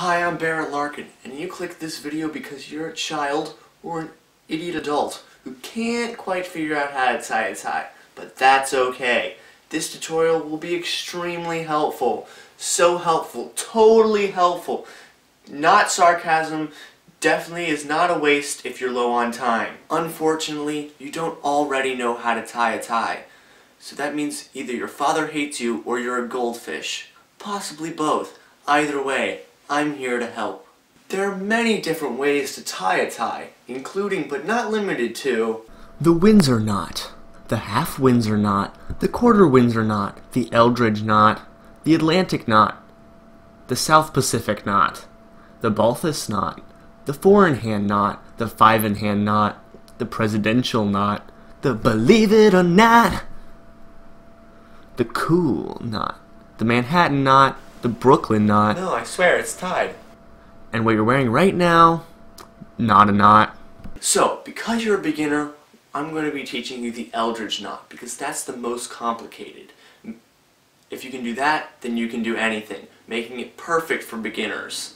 Hi, I'm Barrett Larkin, and you clicked this video because you're a child or an idiot adult who can't quite figure out how to tie a tie. But that's okay. This tutorial will be extremely helpful. So helpful. Totally helpful. Not sarcasm. Definitely is not a waste if you're low on time. Unfortunately, you don't already know how to tie a tie. So that means either your father hates you or you're a goldfish. Possibly both. Either way, I'm here to help. There are many different ways to tie a tie, including but not limited to the Windsor knot, the half Windsor knot, the quarter Windsor knot, the Eldredge knot, the Atlantic knot, the South Pacific knot, the Balthus knot, the four in hand knot, the five in hand knot, the presidential knot, the believe it or not, the cool knot, the Manhattan knot, the Brooklyn knot. No, I swear, it's tied. And what you're wearing right now, not a knot. So, because you're a beginner, I'm going to be teaching you the Eldredge knot, because that's the most complicated. If you can do that, then you can do anything, making it perfect for beginners.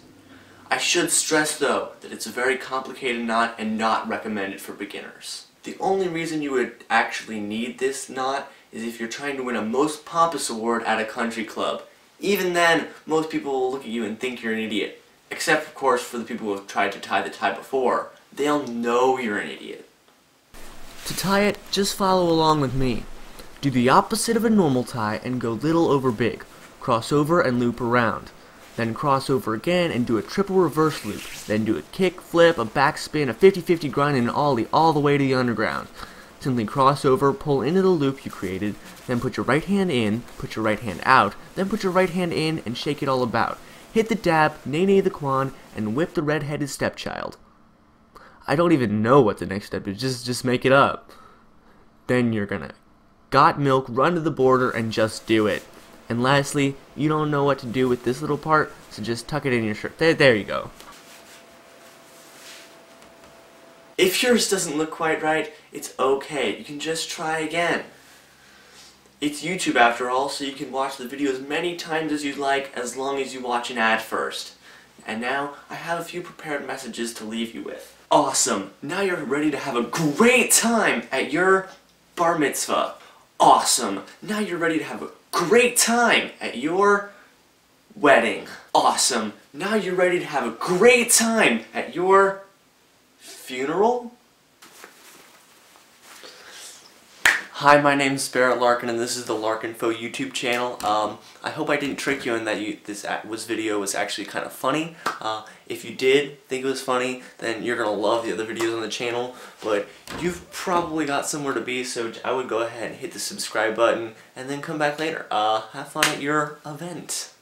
I should stress though, that it's a very complicated knot and not recommended for beginners. The only reason you would actually need this knot is if you're trying to win a most pompous award at a country club. Even then, most people will look at you and think you're an idiot. Except, of course, for the people who have tried to tie the tie before. They'll know you're an idiot. To tie it, just follow along with me. Do the opposite of a normal tie and go little over big. Cross over and loop around. Then cross over again and do a triple reverse loop. Then do a kick, flip, a backspin, a 50-50 grind, and an ollie all the way to the underground. Simply cross over, pull into the loop you created, then put your right hand in, put your right hand out, then put your right hand in and shake it all about. Hit the dab, nae nae the quan, and whip the red-headed stepchild. I don't even know what the next step is, just, just make it up. Then you're gonna got milk, run to the border, and just do it. And lastly, you don't know what to do with this little part, so just tuck it in your shirt. There, there you go. If yours doesn't look quite right, it's okay. You can just try again. It's YouTube after all, so you can watch the video as many times as you'd like, as long as you watch an ad first. And now, I have a few prepared messages to leave you with. Awesome! Now you're ready to have a great time at your bar mitzvah. Awesome! Now you're ready to have a great time at your wedding. Awesome! Now you're ready to have a great time at your funeral? Hi, my name is Barrett Larkin, and this is the Larkin Larkinfo YouTube channel. Um, I hope I didn't trick you in that you, this was video was actually kind of funny. Uh, if you did think it was funny, then you're gonna love the other videos on the channel. But you've probably got somewhere to be, so I would go ahead and hit the subscribe button, and then come back later. Uh, have fun at your event.